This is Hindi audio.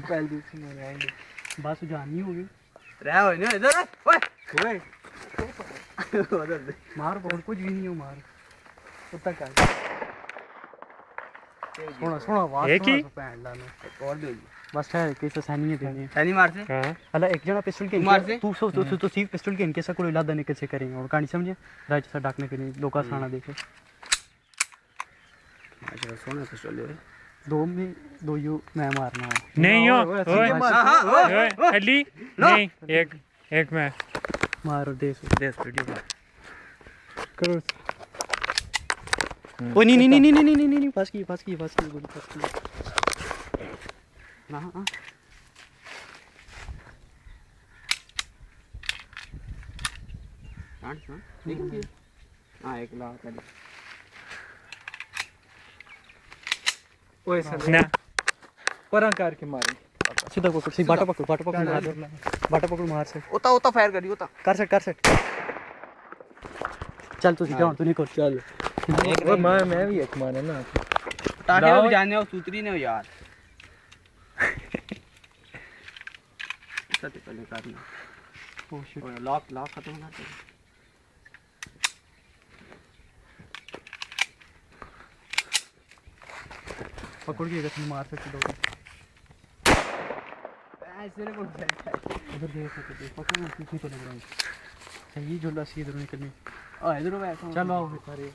पहले दूसरी में आएँगे बस जानी होगी। रह हो नहीं इधर ओए। ओए उधर दे। मार बहुत कुछ भी नहीं हो मार। कुत्ता का सोना सोना आवाज़ एक ही? पैन लाना और दे बस है कैसे सैनी है देनी। सैनी मार से हाँ। अला एक जना पिस्टल के मार से? तू सो तू तू सिर्फ़ पिस्टल के इनके से कोई इलाज देने कैसे करेंगे। और कहानी समझे? राइट से डाकने के लिए लोका साना देखे। अच्छा सोना पिस्टल ले दो में दो यू मैं मारना है। नहीं हो ओए, हाँ हाँ अली नहीं एक एक मैं। मार दे सो दे वीडियो करो ओ नहीं नहीं नहीं नहीं नहीं नहीं नहीं पास की पास की पास की गोली पास की ना। हाँ एक हाँ एक ला कर ओए साले ना परा करके मारे। सीधा पकड़ सी बाटा पकड़ बाटा पकड़ मार। बाटा पकड़ मार से ओता ओता फायर करी ओता कर सेट कर सेट चल तू सीधा तू नहीं चल। ओए मैं मैं भी एक मारे ना। टाके भी जाने हो सूत्री ने हो यार। सत्य पहले करना ओ शिट लॉक लॉक खत्म ना कर पकड़ के इधर मार सकते हो। उधर देख सकते पकड़ो पीछे चले लग रहा है ये जो लसी इधर निकलनी चलो। सारे